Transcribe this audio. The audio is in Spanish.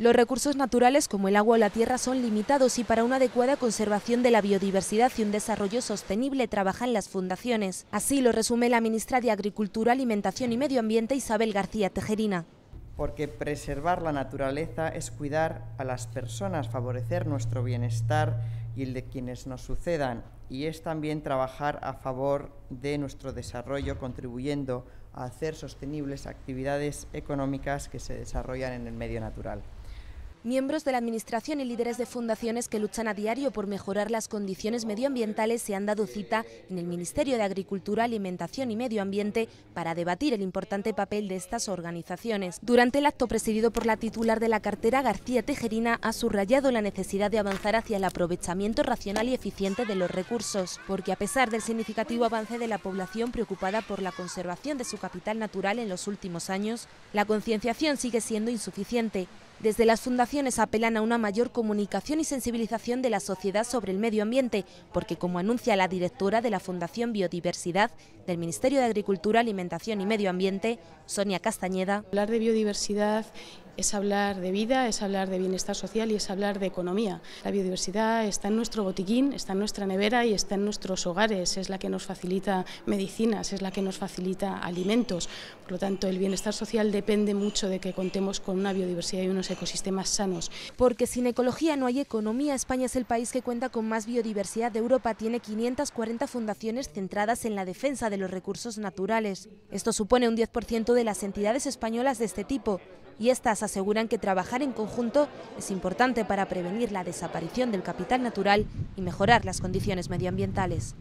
Los recursos naturales como el agua o la tierra son limitados y para una adecuada conservación de la biodiversidad y un desarrollo sostenible trabajan las fundaciones. Así lo resume la ministra de Agricultura, Alimentación y Medio Ambiente Isabel García Tejerina. Porque preservar la naturaleza es cuidar a las personas, favorecer nuestro bienestar y el de quienes nos sucedan y es también trabajar a favor de nuestro desarrollo contribuyendo a hacer sostenibles actividades económicas que se desarrollan en el medio natural. Miembros de la Administración y líderes de fundaciones que luchan a diario por mejorar las condiciones medioambientales se han dado cita en el Ministerio de Agricultura, Alimentación y Medio Ambiente para debatir el importante papel de estas organizaciones. Durante el acto presidido por la titular de la cartera, García Tejerina, ha subrayado la necesidad de avanzar hacia el aprovechamiento racional y eficiente de los recursos, porque a pesar del significativo avance de la población preocupada por la conservación de su capital natural en los últimos años, la concienciación sigue siendo insuficiente desde las fundaciones apelan a una mayor comunicación y sensibilización de la sociedad sobre el medio ambiente, porque como anuncia la directora de la Fundación Biodiversidad del Ministerio de Agricultura, Alimentación y Medio Ambiente, Sonia Castañeda. Hablar de biodiversidad es hablar de vida, es hablar de bienestar social y es hablar de economía. La biodiversidad está en nuestro botiquín, está en nuestra nevera y está en nuestros hogares, es la que nos facilita medicinas, es la que nos facilita alimentos. Por lo tanto, el bienestar social depende mucho de que contemos con una biodiversidad y unos ecosistemas sanos. Porque sin ecología no hay economía. España es el país que cuenta con más biodiversidad de Europa. Tiene 540 fundaciones centradas en la defensa de los recursos naturales. Esto supone un 10% de las entidades españolas de este tipo y estas aseguran que trabajar en conjunto es importante para prevenir la desaparición del capital natural y mejorar las condiciones medioambientales.